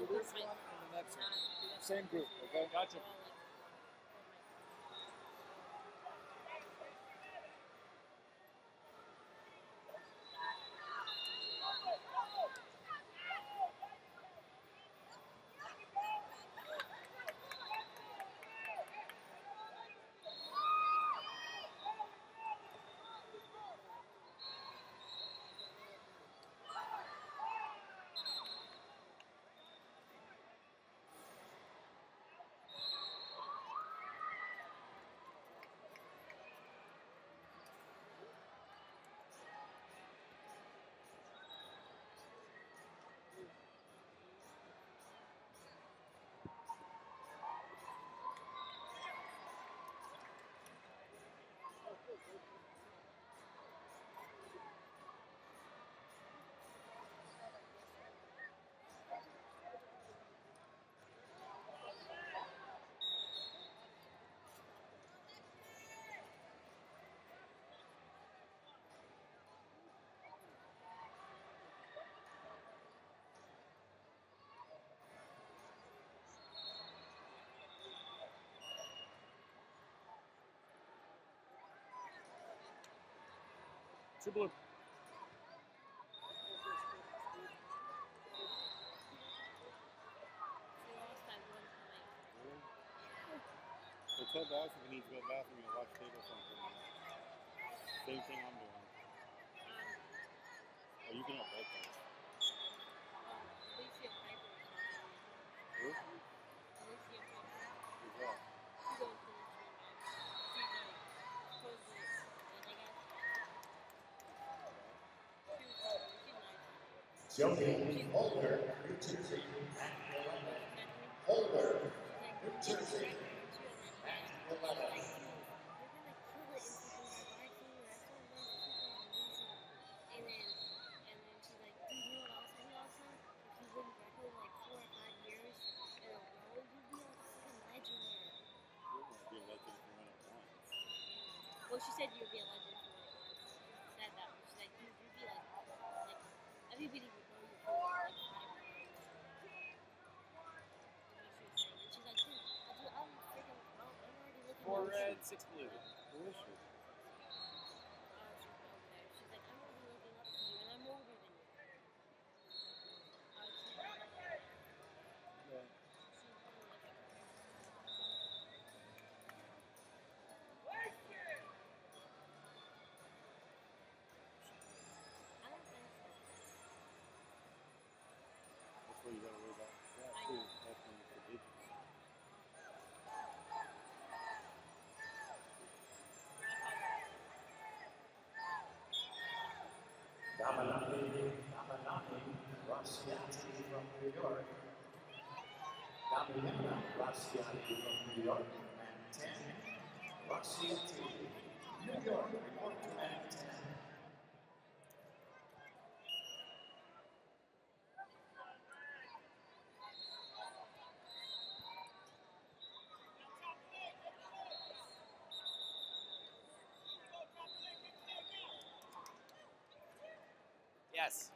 And the next one. Same group, okay? Gotcha. Two blue. So tell Dawson if he needs to go to the bathroom and watch table something. Same thing I'm doing. Um, oh, you can have both Joey Holder, New Jersey, Holder, New Jersey, at 11. You're gonna be a legend if you win it once. Well, she said you'd be a legend. She said that. Everybody would know you for like five years. That's what she was saying. And she's like, dude, dude I'm freaking, I'm I'm already looking. Four at red, six blue. Who is she? Uh, she's over there. She's like, I'm already looking up to you, and I'm older than you. Uh, she's like, Yeah. she's really like a I don't think so. That's what you gotta worry about. Yeah, I too. know. That's when it's the digits. Damanaki, Damanaki, Rossiati from New York. Damiana Rossiati from New York, and 10. Rossiati, New York, report to man 10. Yes.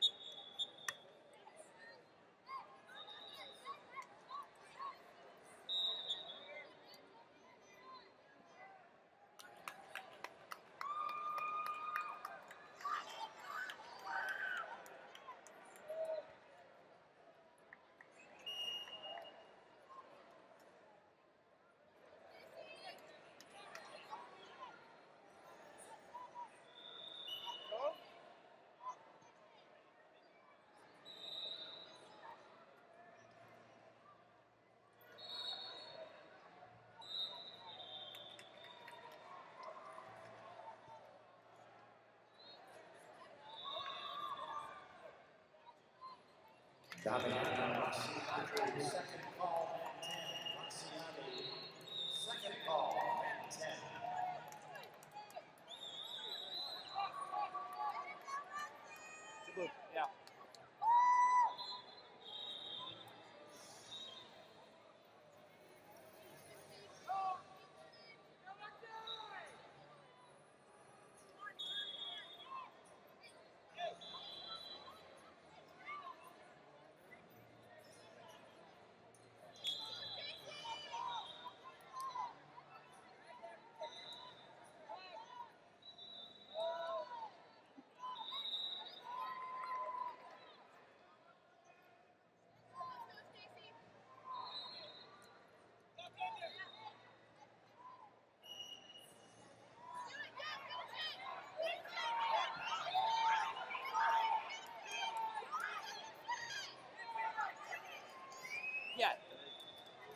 Roxiati, second call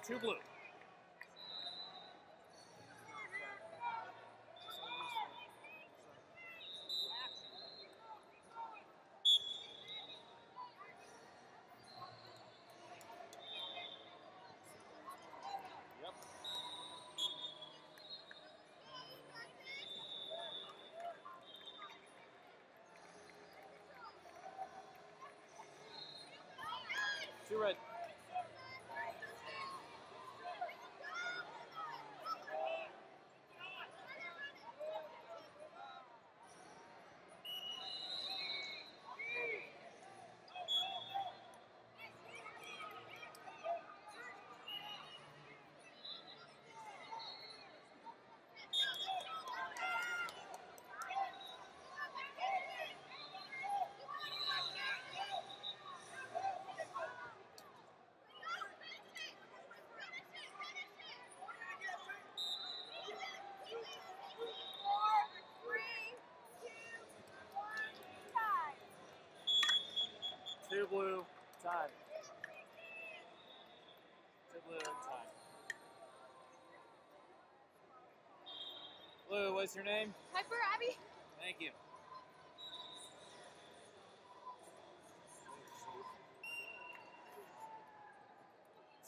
Two blue. Yep. Two red. Two blue. Time. Two blue. Time. Blue. What's your name? Piper Abby. Thank you.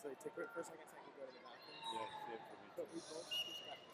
So take a break for a second so I can go to the bathroom. Yeah, same for me. But we both just got